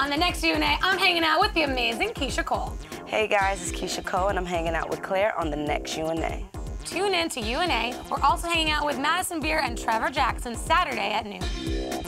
On the next You & A, I'm hanging out with the amazing Keyshia Cole. Hey guys, it's Keyshia Cole, and I'm hanging out with Clare on the next You & A. Tune in to You & A. We're also hanging out with Madison Beer and Trevor Jackson Saturday at noon.